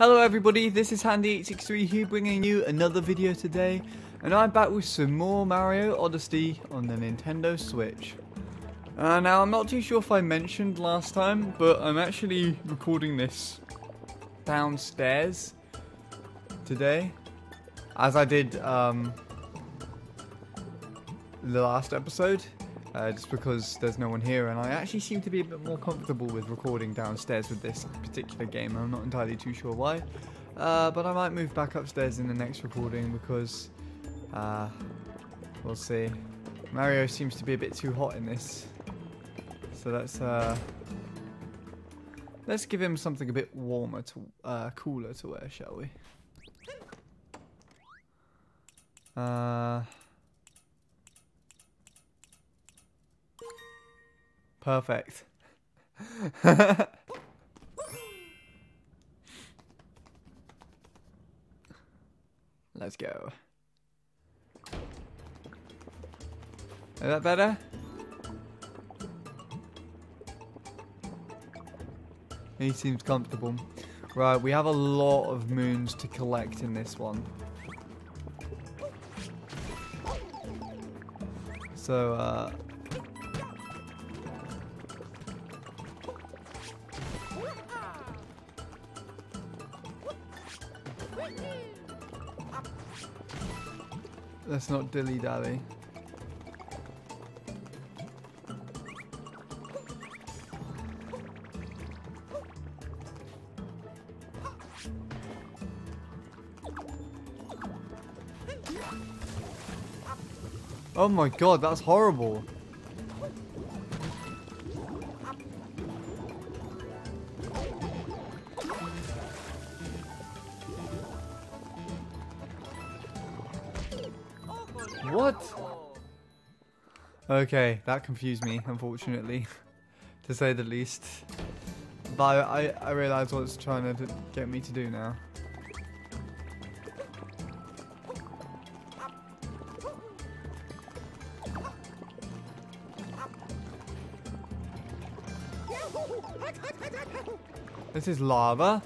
Hello everybody, this is Handy863 here bringing you another video today and I'm back with some more Mario Odyssey on the Nintendo Switch. Uh, now I'm not too sure if I mentioned last time, but I'm actually recording this downstairs today as I did um, the last episode uh, just because there's no one here and I actually seem to be a bit more comfortable with recording downstairs with this particular game. I'm not entirely too sure why, uh, but I might move back upstairs in the next recording because uh, we'll see. Mario seems to be a bit too hot in this, so let's uh, let's give him something a bit warmer to uh, cooler to wear, shall we? Uh. Perfect. Let's go. Is that better? He seems comfortable. Right, we have a lot of moons to collect in this one. So, uh, Let's not dilly dally. Oh my god, that's horrible. What? Okay, that confused me, unfortunately, to say the least. But I, I realise what it's trying to get me to do now. This is lava.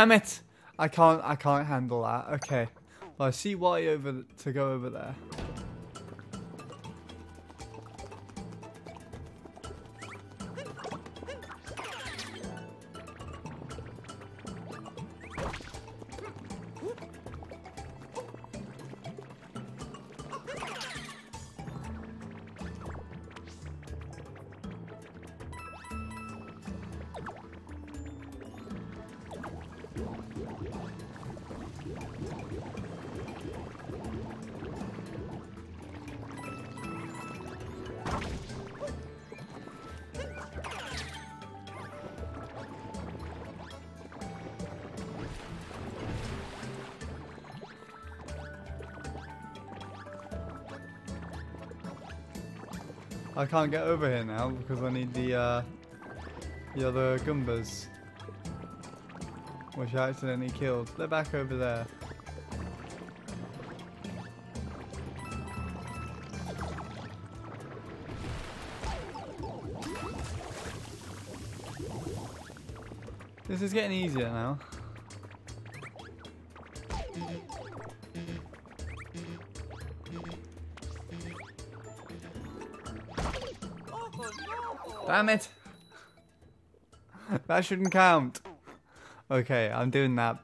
Damn it! I can't I can't handle that. Okay. Well, I see why over to go over there. Can't get over here now because I need the uh, the other Goombas. Which I accidentally killed. They're back over there. This is getting easier now. Damn it! that shouldn't count. Okay, I'm doing that.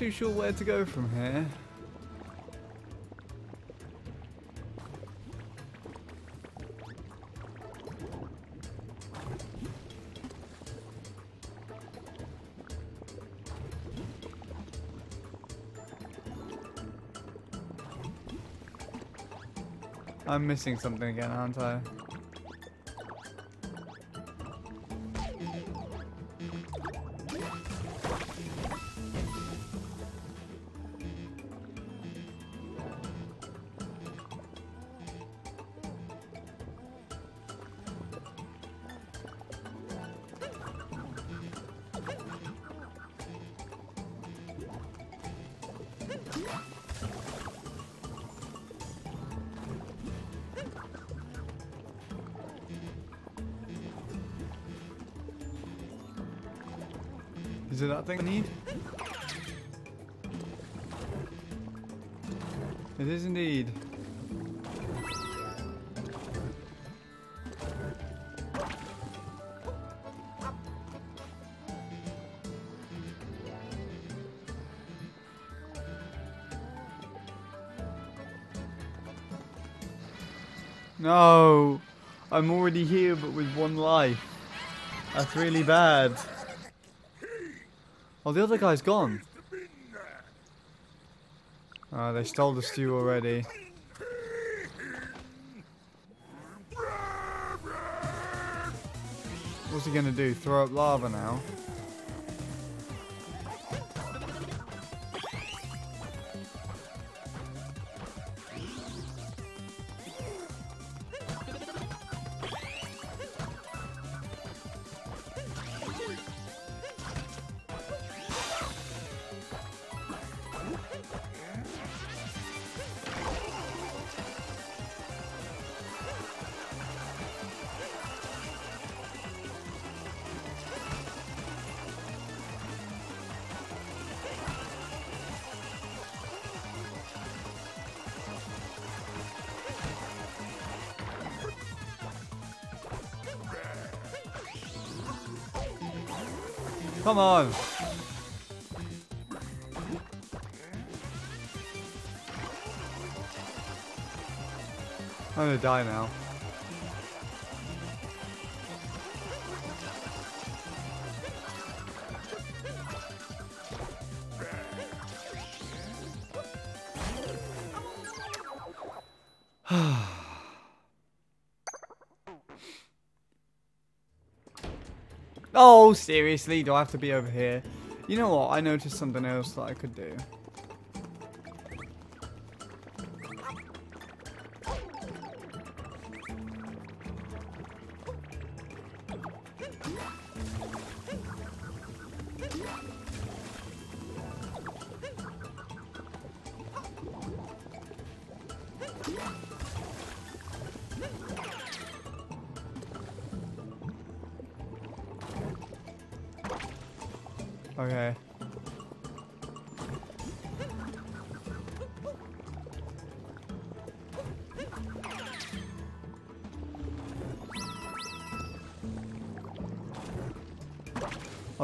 Too sure where to go from here. I'm missing something again, aren't I? Is it that thing I need? It is indeed. No! I'm already here but with one life. That's really bad. Oh, the other guy's gone. Oh, they stole the stew already. What's he gonna do? Throw up lava now? Come on. I'm gonna die now. Oh, seriously? Do I have to be over here? You know what? I noticed something else that I could do.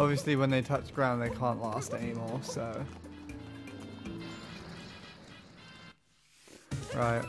Obviously when they touch ground they can't last anymore, so... Right.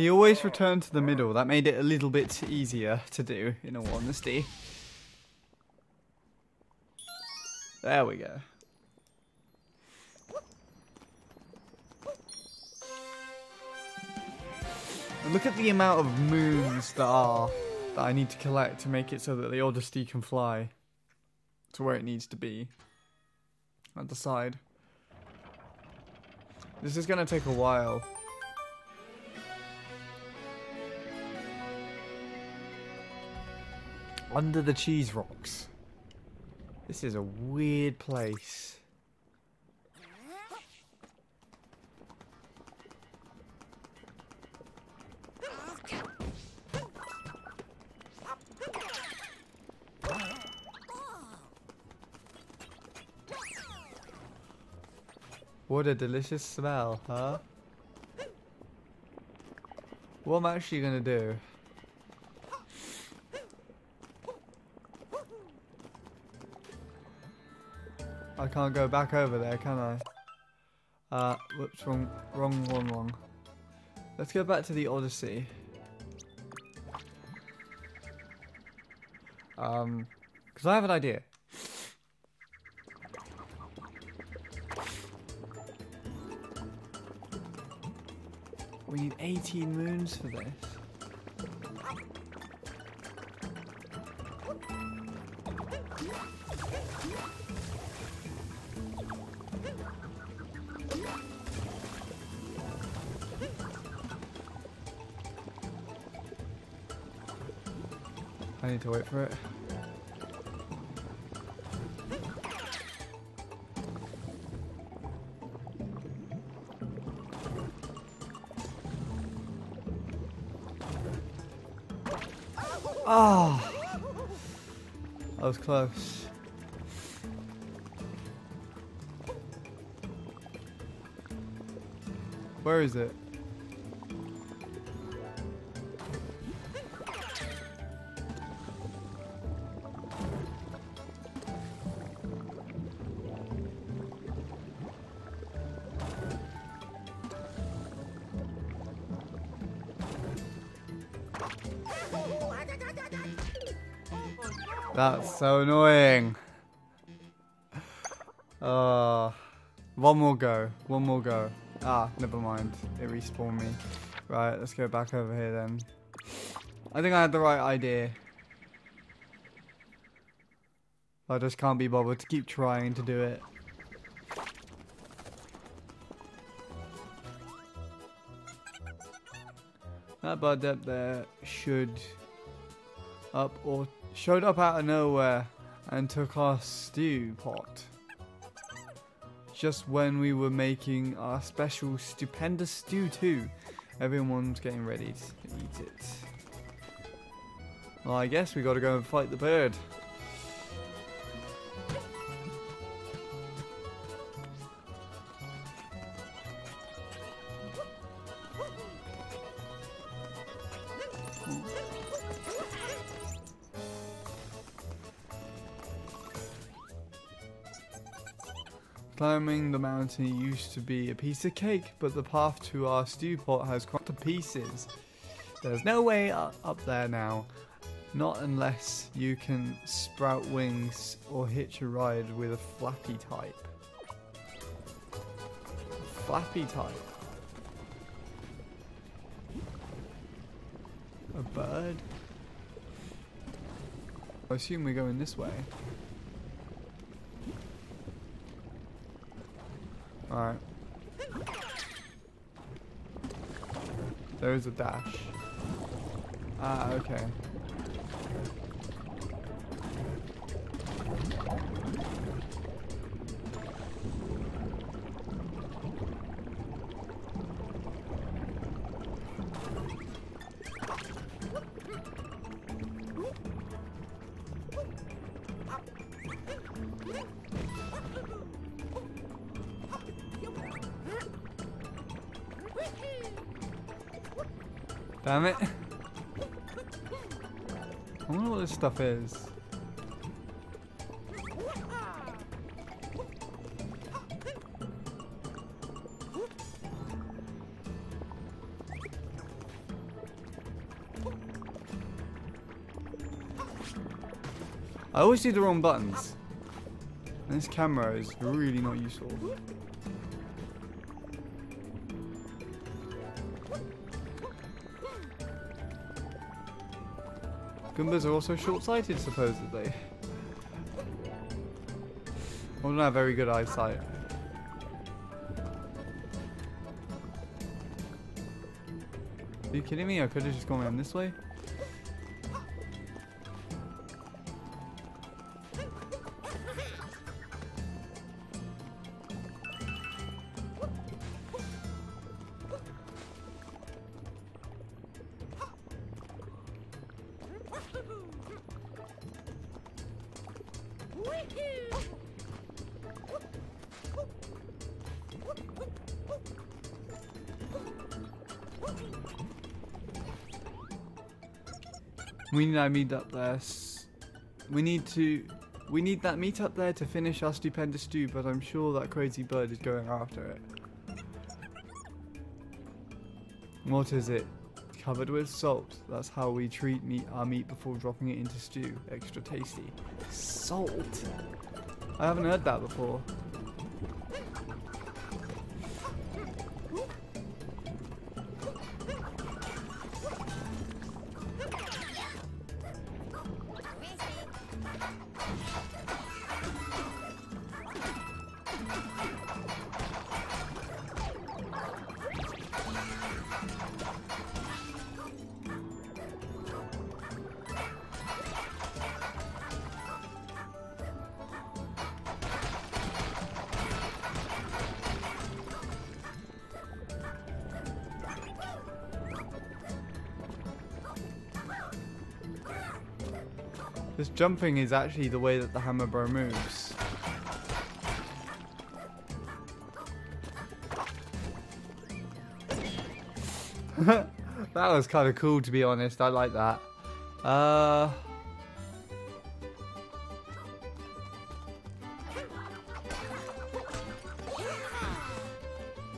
He always returned to the middle. That made it a little bit easier to do, in all honesty. There we go. And look at the amount of moons that are that I need to collect to make it so that the Odyssey can fly to where it needs to be. At the side. This is going to take a while. Under the cheese rocks. This is a weird place. What a delicious smell, huh? What am I actually gonna do? Can't go back over there, can I? Uh, whoops, wrong, wrong, wrong, wrong. Let's go back to the Odyssey. Um, because I have an idea. We need 18 moons for this. Need to wait for it. Oh, that was close. Where is it? So annoying. Uh, one more go. One more go. Ah, never mind. It respawned me. Right, let's go back over here then. I think I had the right idea. I just can't be bothered to keep trying to do it. That bud up there should up or showed up out of nowhere and took our stew pot. Just when we were making our special stupendous stew too. Everyone's getting ready to eat it. Well, I guess we gotta go and fight the bird. Climbing the mountain used to be a piece of cake, but the path to our stew pot has gone to pieces. There's no way up there now. Not unless you can sprout wings or hitch a ride with a flappy type. Flappy type. A bird? I assume we're going this way. Alright. There is a dash. Ah, okay. Damn it. I wonder what this stuff is. I always do the wrong buttons. And this camera is really not useful. Goombas are also short-sighted, supposedly. I don't have very good eyesight. Are you kidding me? I could have just gone around this way. We need to meet up there. We need to... We need that meat up there to finish our stupendous stew, but I'm sure that crazy bird is going after it. What is it? Covered with salt. That's how we treat meat, our meat before dropping it into stew. Extra tasty. Salt? I haven't heard that before. Jumping is actually the way that the hammer bro moves. that was kind of cool to be honest, I like that. Uh...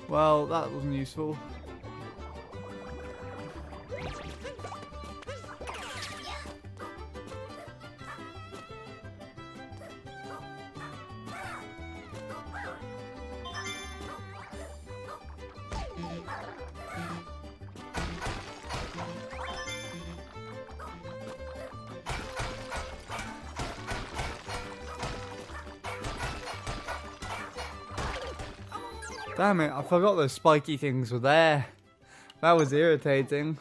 Well, that wasn't useful. Damn it, I forgot those spiky things were there. That was irritating.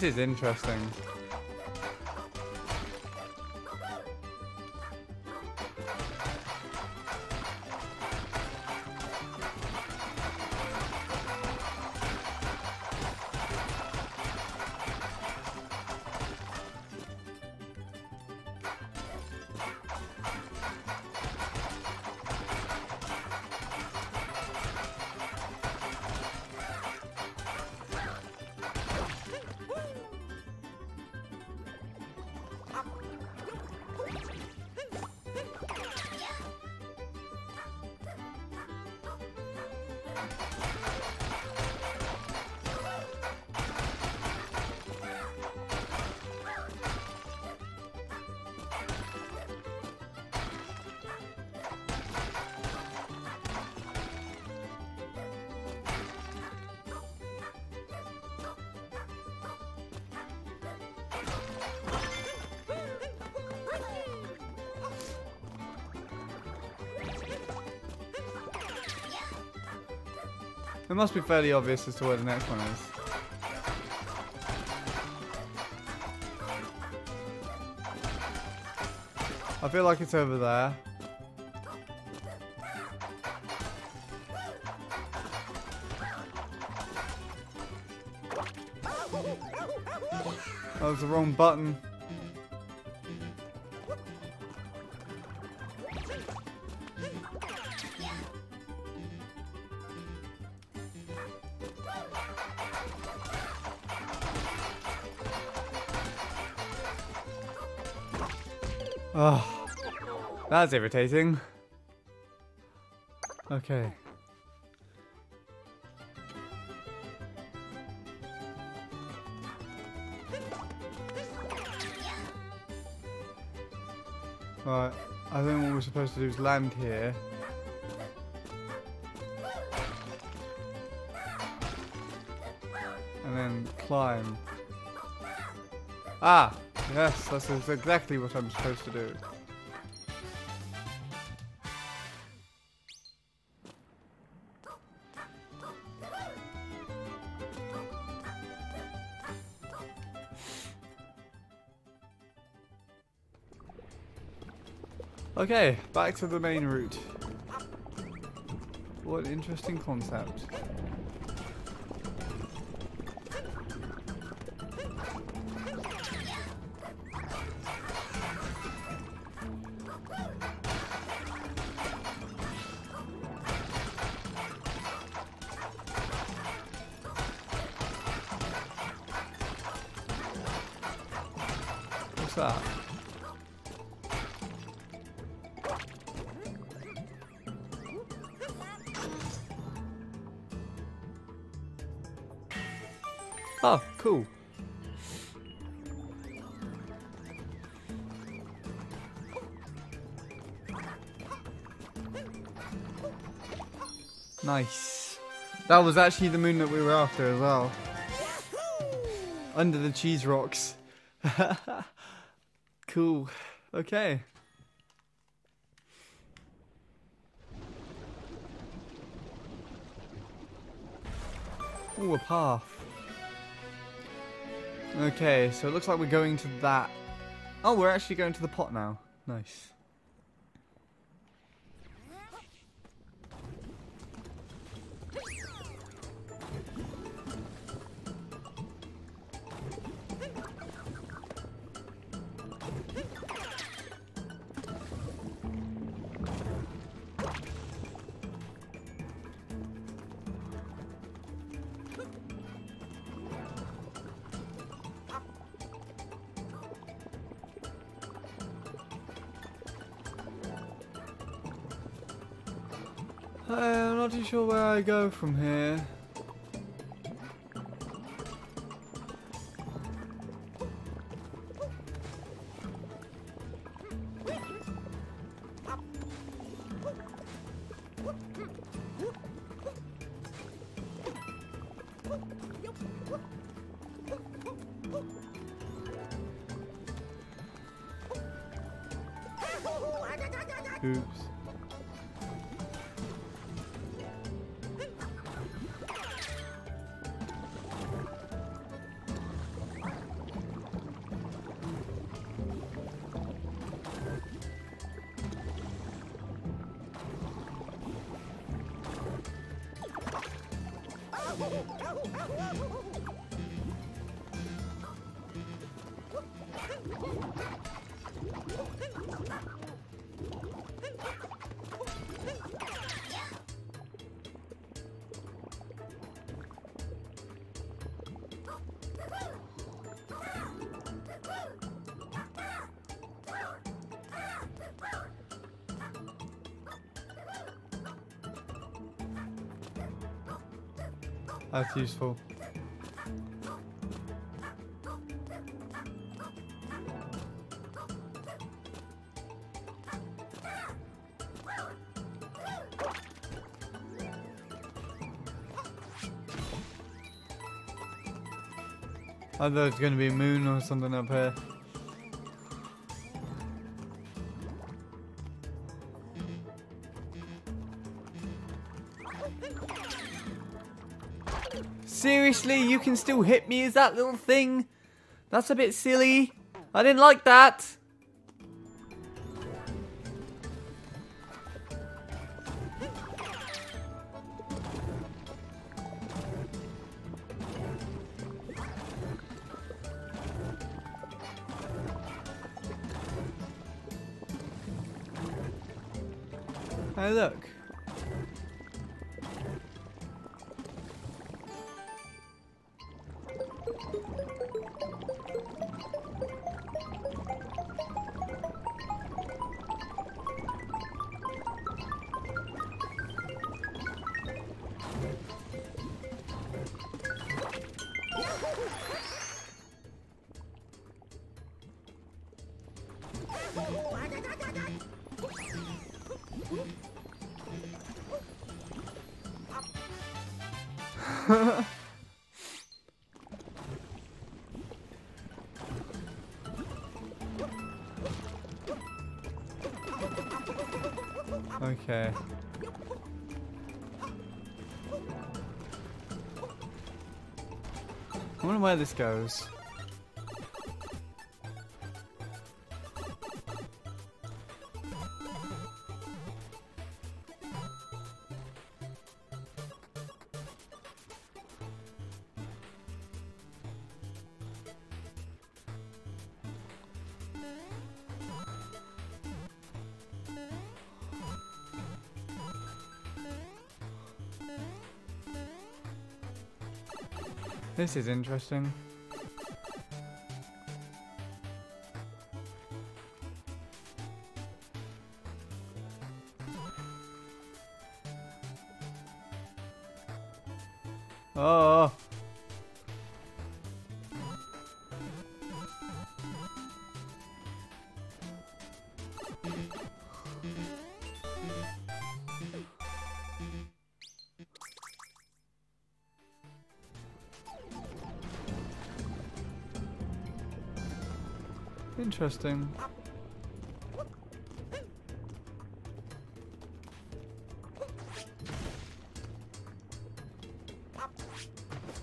This is interesting. It must be fairly obvious as to where the next one is. I feel like it's over there. That was the wrong button. That's irritating. Okay. Right, I think what we're supposed to do is land here. And then climb. Ah! Yes, that's exactly what I'm supposed to do. Okay, back to the main route. What an interesting concept. What's that? Oh, cool. Nice. That was actually the moon that we were after as well. Under the cheese rocks. cool. Okay. Ooh, a path. Okay, so it looks like we're going to that. Oh, we're actually going to the pot now. Nice. I go from here. That's useful. I thought it's going to be a moon or something up here. Seriously, you can still hit me as that little thing? That's a bit silly. I didn't like that. Okay. I wonder where this goes. This is interesting. Interesting.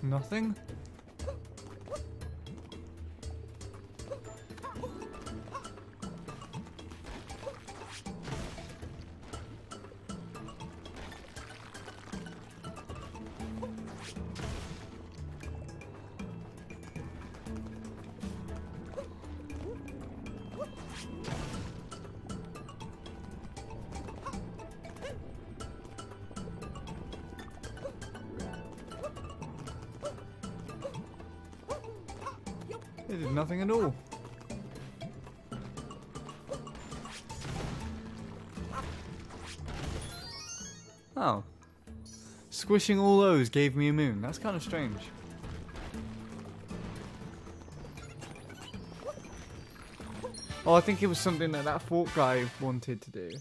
Nothing? It did nothing at all. Oh. Squishing all those gave me a moon. That's kind of strange. Oh, I think it was something that that fort guy wanted to do.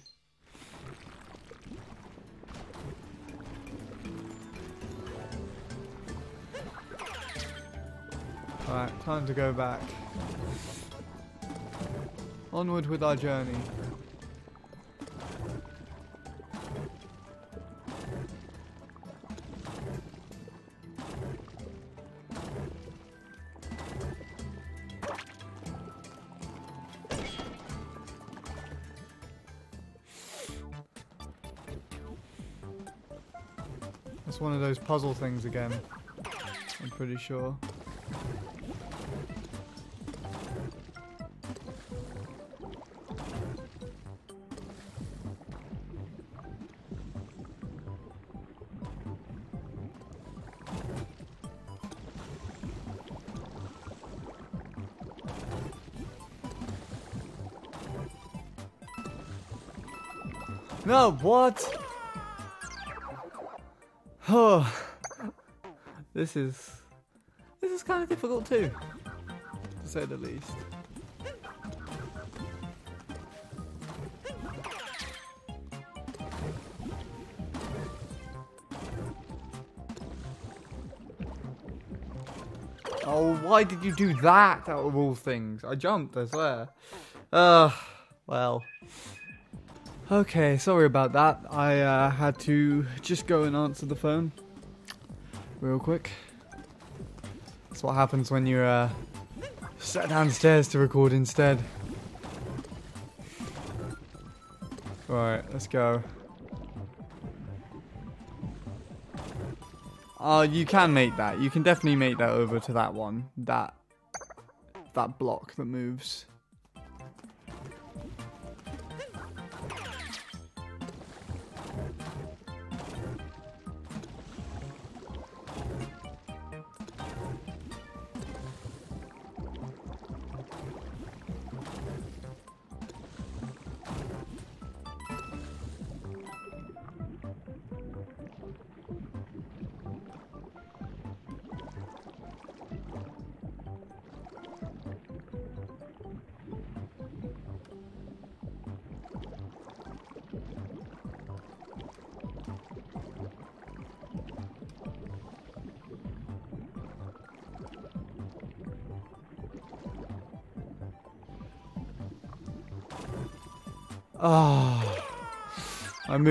Alright, time to go back. Onward with our journey. It's one of those puzzle things again. I'm pretty sure. What? Oh, this is this is kind of difficult too, to say the least. Oh, why did you do that out of all things? I jumped, I swear. Uh, well. Okay, sorry about that. I uh, had to just go and answer the phone real quick. That's what happens when you're uh, sat downstairs to record instead. Right, let's go. Oh, you can make that. You can definitely make that over to that one. That that block that moves.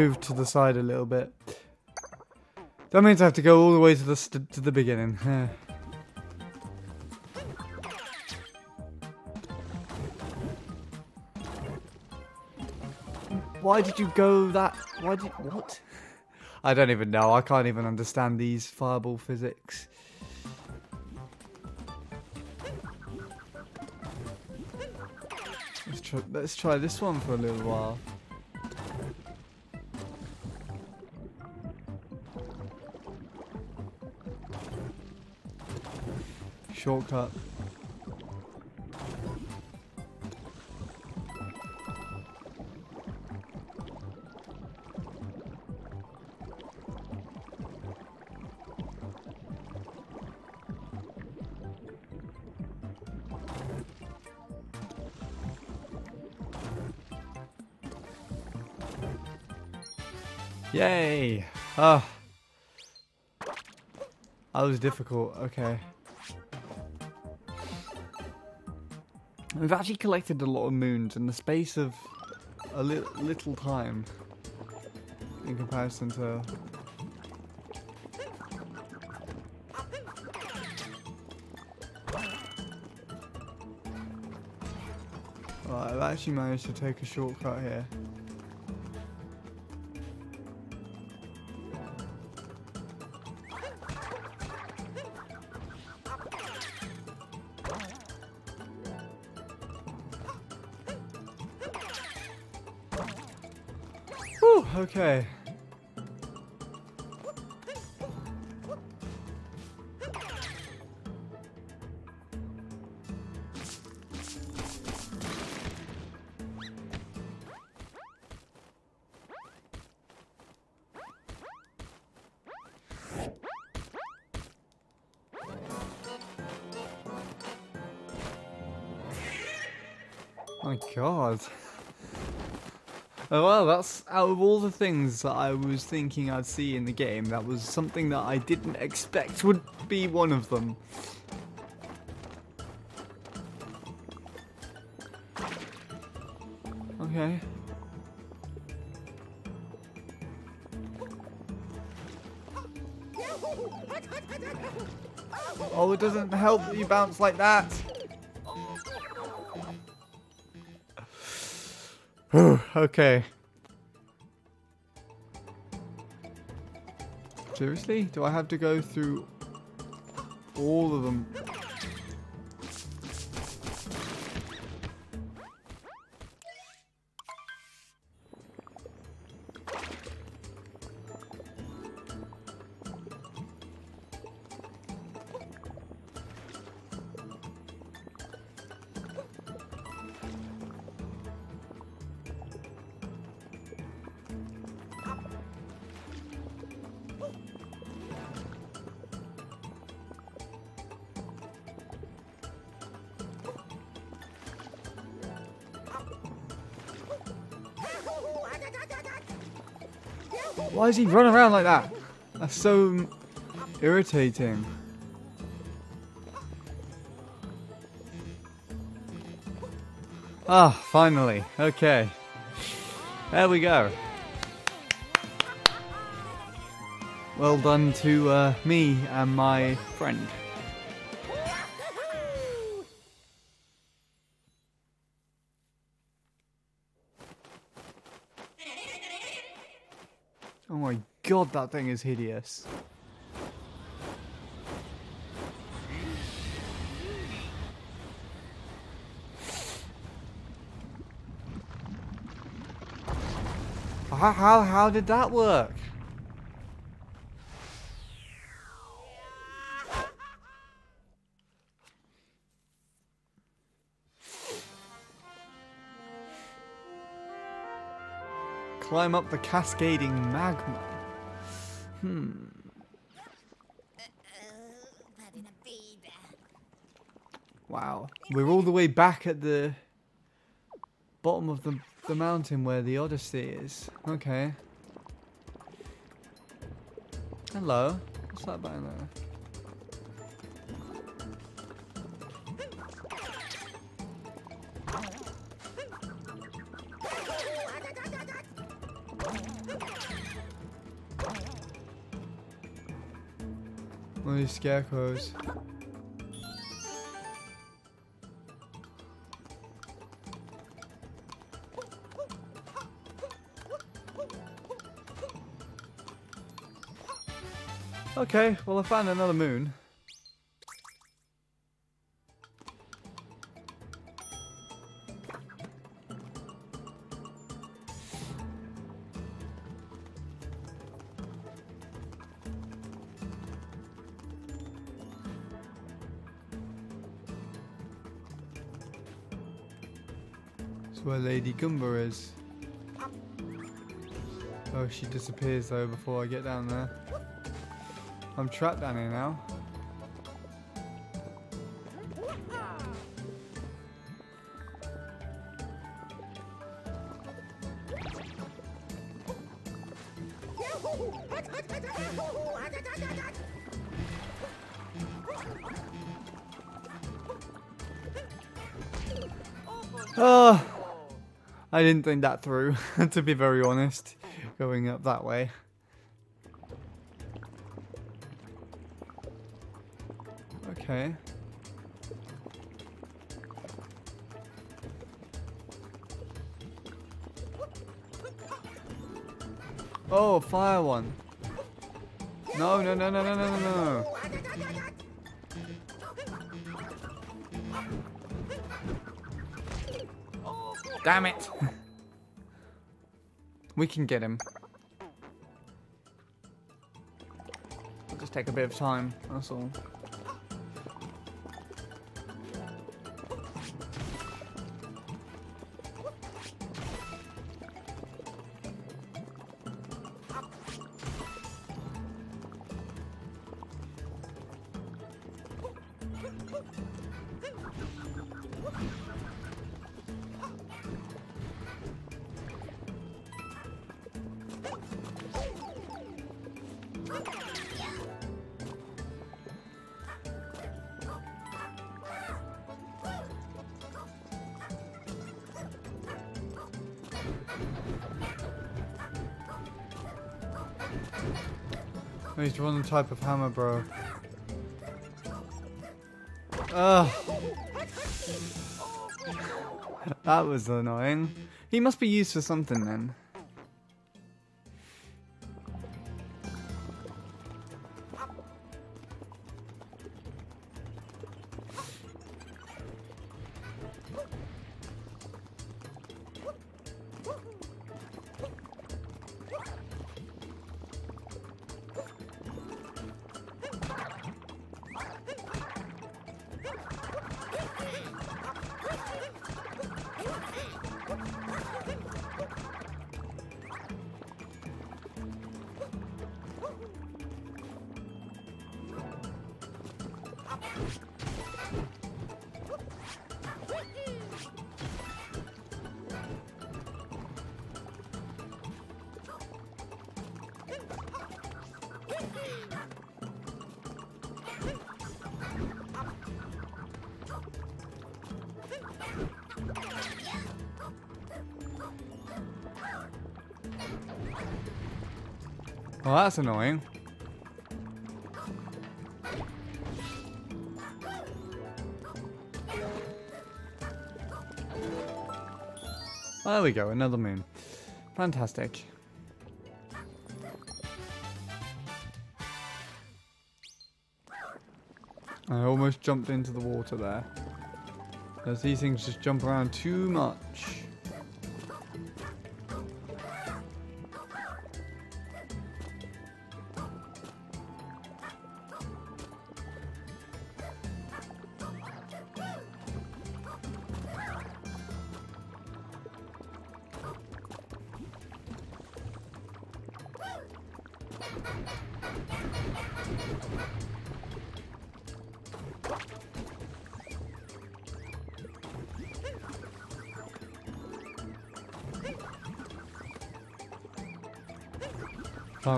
I moved to the side a little bit. That means I have to go all the way to the to the beginning. Why did you go that? Why did what? I don't even know. I can't even understand these fireball physics. Let's try, let's try this one for a little while. Shortcut. Yay! Oh. That was difficult. Okay. We've actually collected a lot of moons in the space of a li little time in comparison to I've actually managed to take a shortcut here. Things that I was thinking I'd see in the game, that was something that I didn't expect would be one of them. Okay. Oh, it doesn't help that you bounce like that. okay. Seriously? Do I have to go through all of them? Why does he run around like that? That's so irritating. Ah, finally. Okay. There we go. Well done to uh, me and my friend. That thing is hideous. How, how, how did that work? Climb up the cascading magma. Hmm. Wow. We're all the way back at the bottom of the, the mountain where the Odyssey is. Okay. Hello. What's that back there? These scarecrows. Okay, well I found another moon. Goomba is. Oh, she disappears though before I get down there. I'm trapped down here now. Didn't think that through, to be very honest, going up that way. Okay. Oh, fire one. No, no, no, no, no, no, no. Damn it. We can get him. It'll just take a bit of time, that's all. He's one type of hammer, bro. Ugh. that was annoying. He must be used for something then. that's eh? annoying. There we go, another moon. Fantastic. I almost jumped into the water there. Because these things just jump around too much.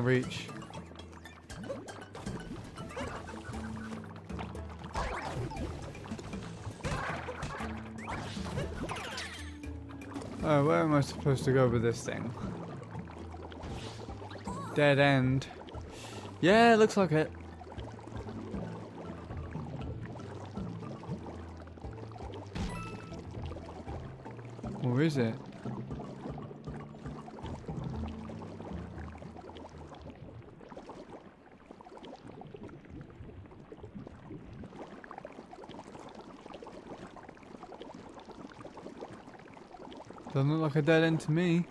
Reach. Oh, where am I supposed to go with this thing? Dead end. Yeah, looks like it. Like a dead end to me.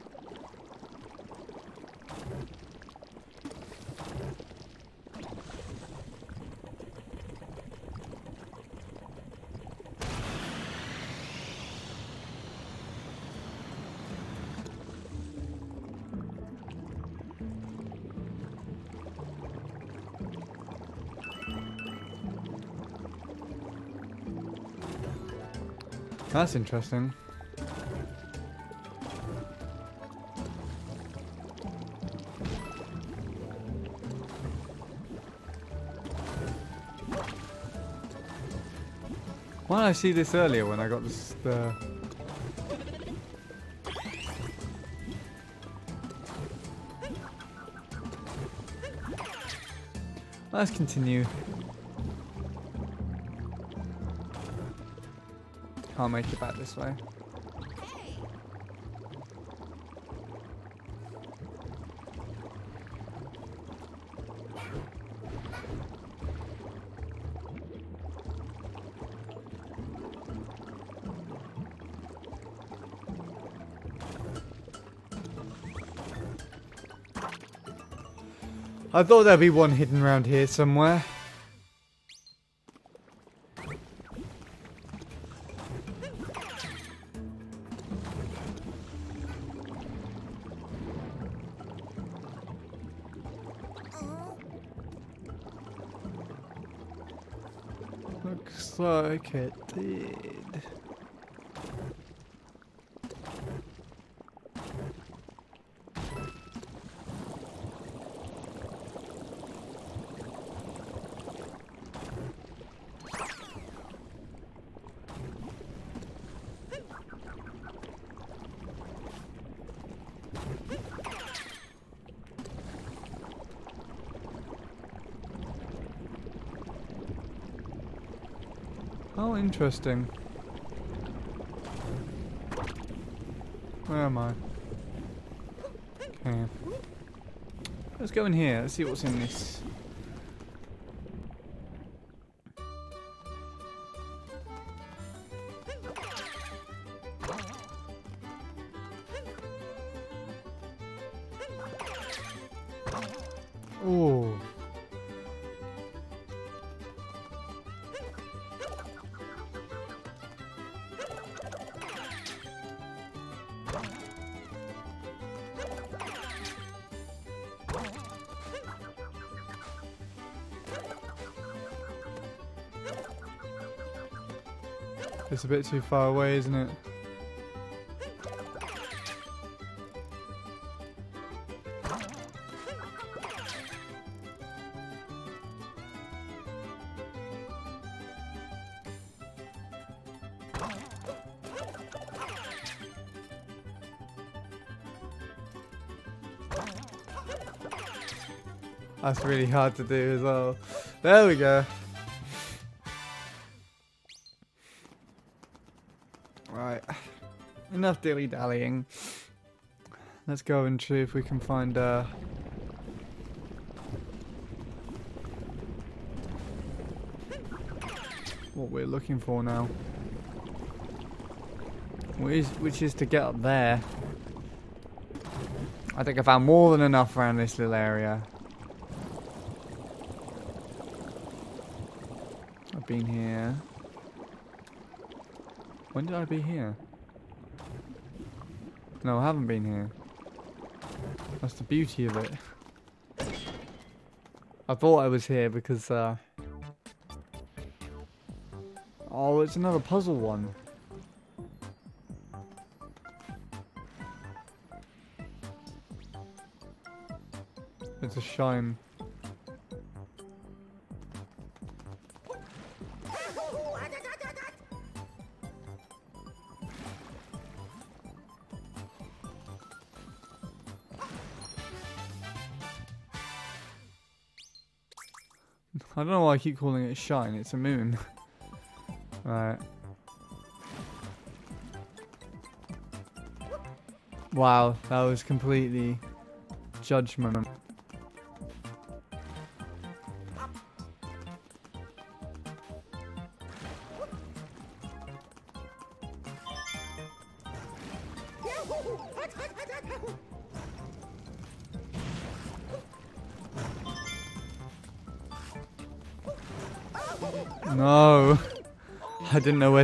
That's interesting. Why did I see this earlier when I got this the Let's continue. Can't make it back this way. I thought there'd be one hidden around here somewhere. Looks like it did. Oh, interesting. Where am I? Okay. Let's go in here. Let's see what's in this. Oh. It's a bit too far away, isn't it? That's really hard to do as well. There we go. Enough dilly dallying. Let's go and see if we can find uh what we're looking for now. Which is, which is to get up there. I think I found more than enough around this little area. I've been here. When did I be here? No, I haven't been here. That's the beauty of it. I thought I was here because, uh... Oh, it's another puzzle one. It's a shine. I don't know why I keep calling it shine, it's a moon. right. Wow, that was completely judgment.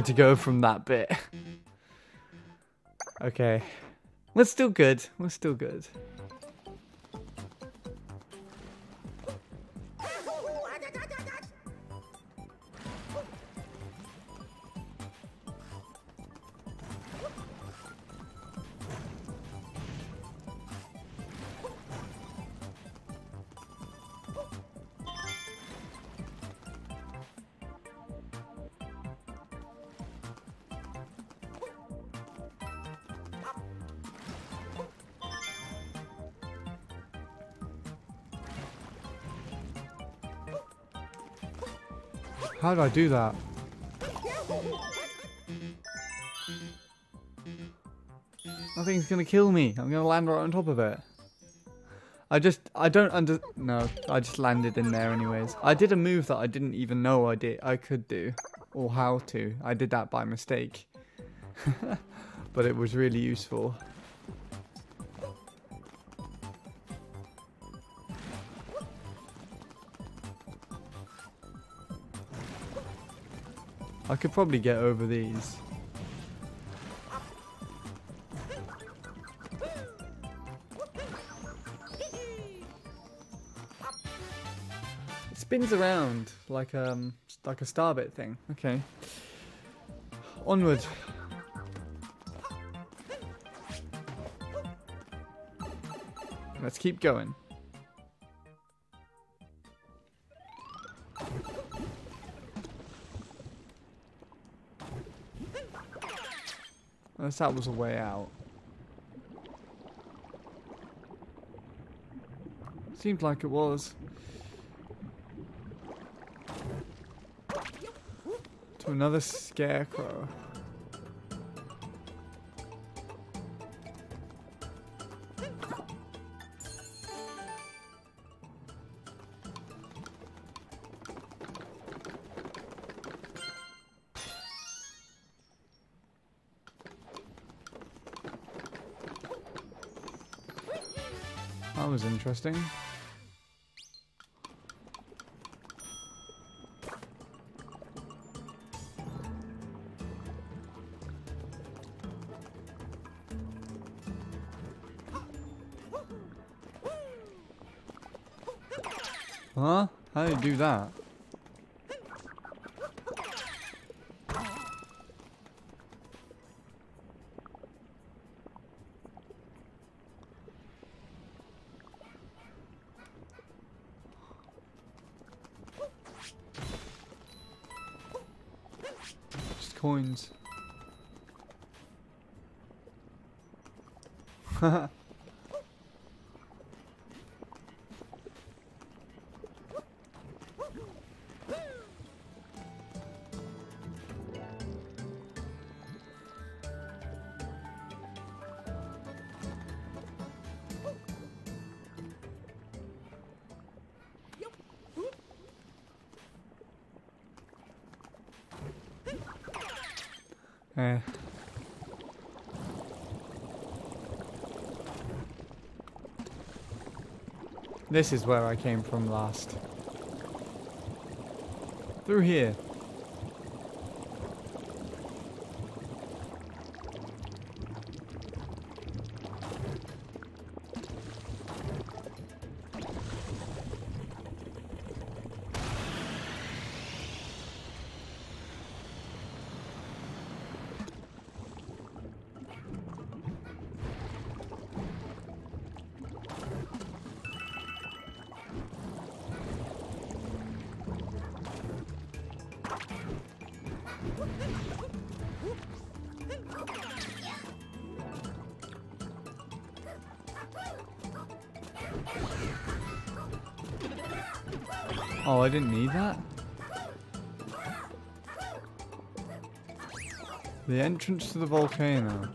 To go from that bit. Okay. We're still good. We're still good. Do that? Nothing's gonna kill me. I'm gonna land right on top of it. I just, I don't under, no, I just landed in there anyways. I did a move that I didn't even know I did, I could do, or how to. I did that by mistake. but it was really useful. Probably get over these. It spins around like um like a starbit thing. Okay. Onward. Let's keep going. That was a way out. Seemed like it was. To another scarecrow. Interesting. Huh? How do you do that? 哎。This is where I came from last. Through here. I didn't need that? The entrance to the volcano.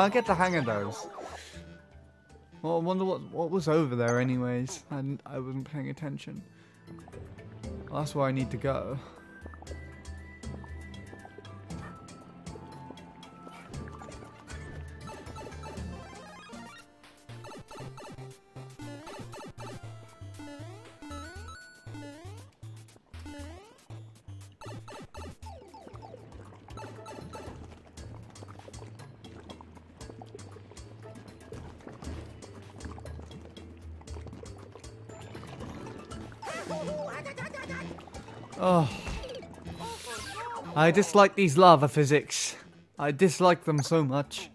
Can't get the hang of those. Well, I wonder what what was over there anyways. I, I wasn't paying attention. Well, that's where I need to go. Oh. I dislike these lava physics. I dislike them so much.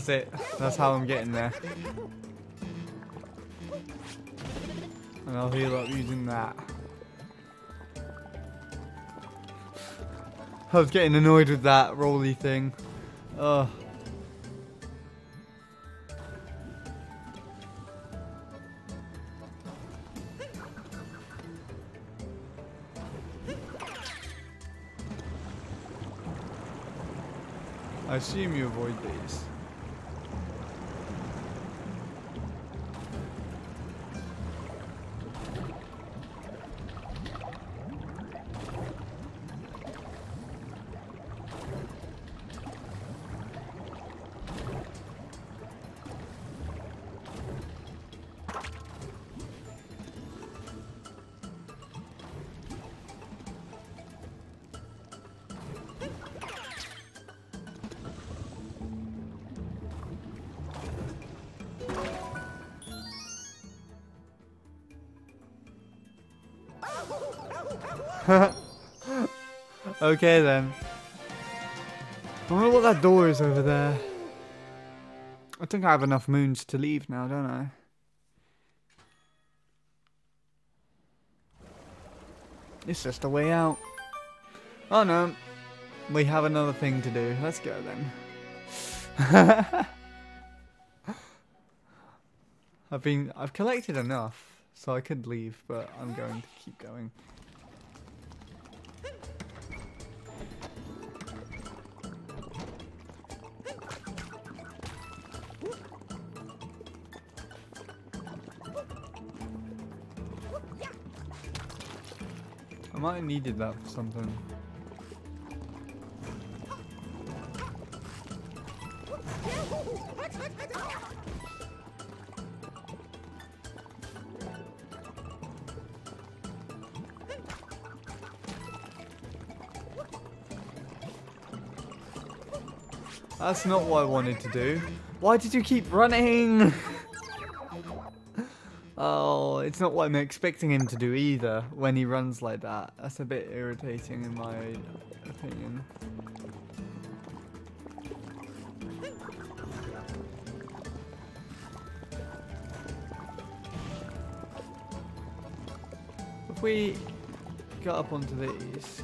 That's it. That's how I'm getting there. And I'll heal up using that. I was getting annoyed with that rolly thing. Ugh. I assume you avoid these. okay then. I wonder what that door is over there. I think I have enough moons to leave now, don't I? It's just a way out. Oh no. We have another thing to do. Let's go then. I've been I've collected enough, so I could leave, but I'm going to keep going. I might have needed that for something. That's not what I wanted to do. Why did you keep running? oh, it's not what I'm expecting him to do either when he runs like that. That's a bit irritating in my opinion. If we get up onto these...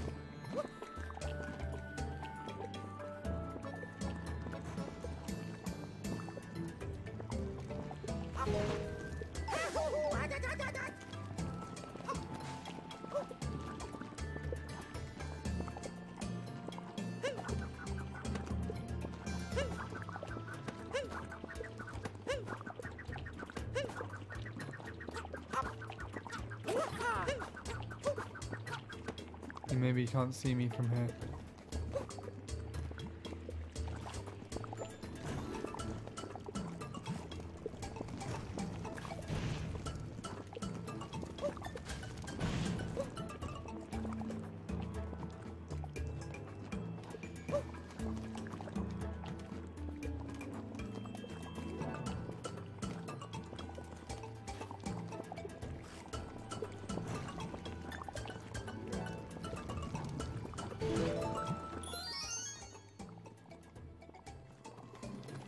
Maybe you can't see me from here.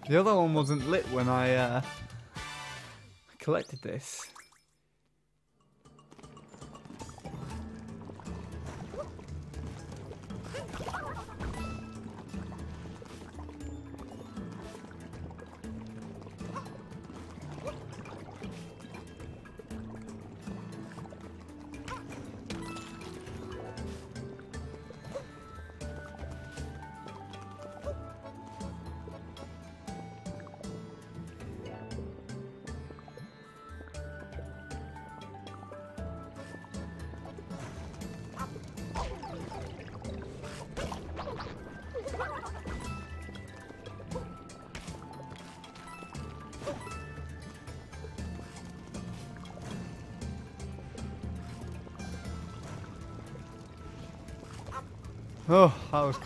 The other one wasn't lit when I uh, collected this.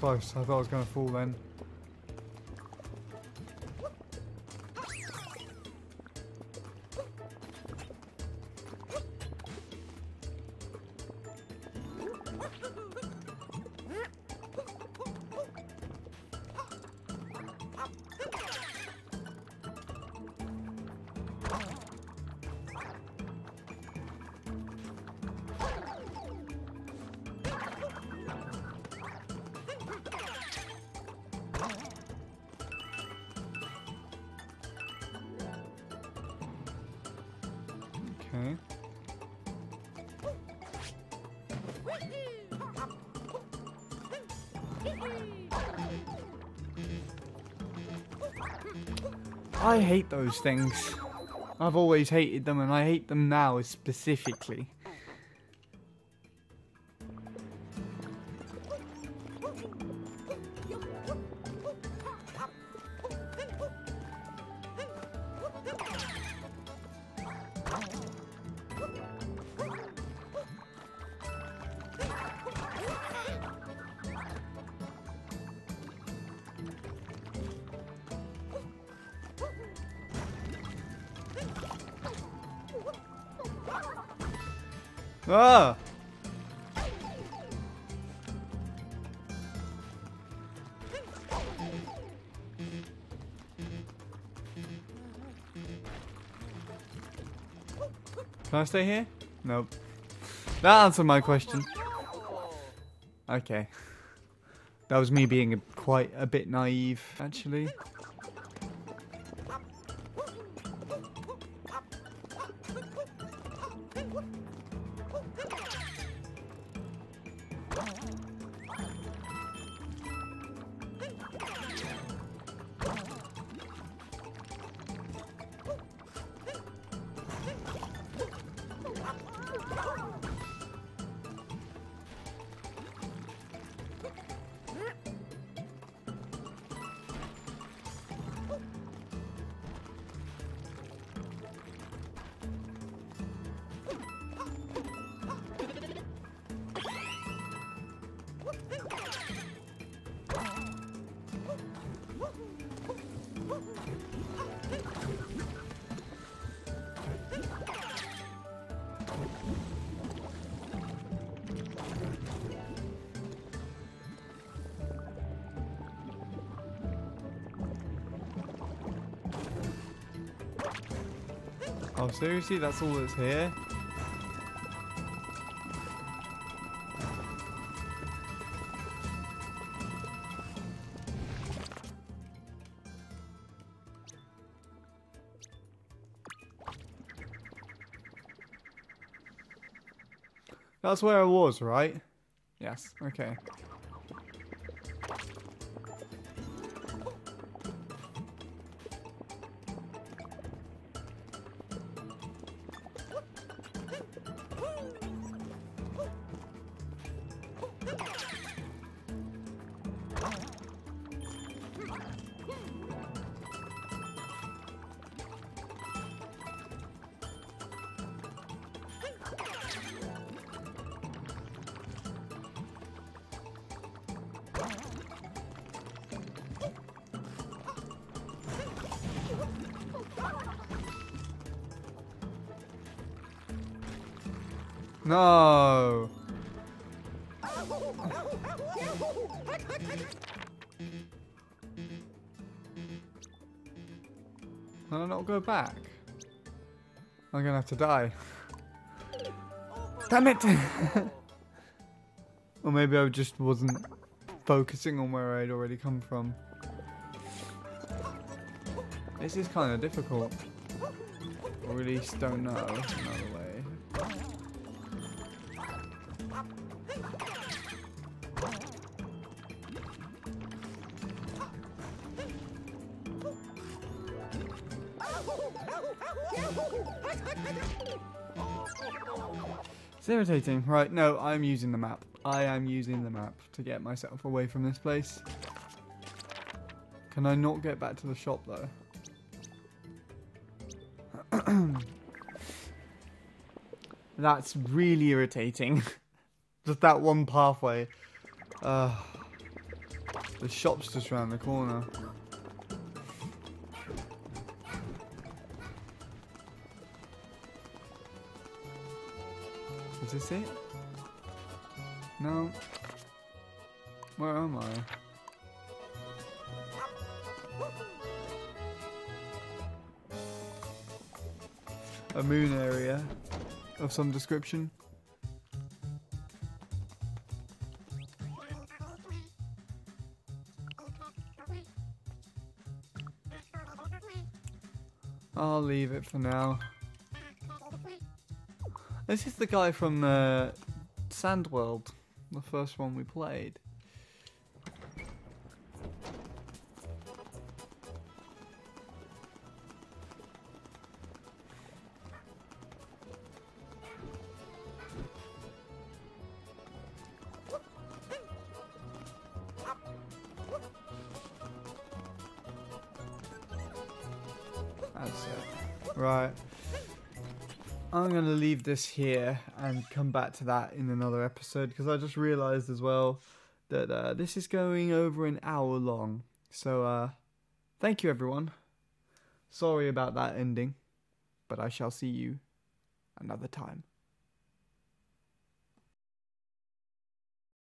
Close. I thought I was going to fall then. I hate those things. I've always hated them and I hate them now specifically. I stay here? Nope. That answered my question. Okay. That was me being a, quite a bit naive, actually. Seriously? That's all that's here? That's where I was, right? Yes, okay. Back? I'm gonna have to die. Damn it! or maybe I just wasn't focusing on where I'd already come from. This is kind of difficult. At least don't know another way. It's irritating. Right, no, I'm using the map. I am using the map to get myself away from this place. Can I not get back to the shop though? That's really irritating. just that one pathway. Uh, the shop's just around the corner. Is this it? No. Where am I? A moon area of some description. I'll leave it for now. This is the guy from uh, Sandworld, the first one we played. Leave this here and come back to that in another episode because I just realized as well that uh, this is going over an hour long. So, uh, thank you everyone. Sorry about that ending, but I shall see you another time.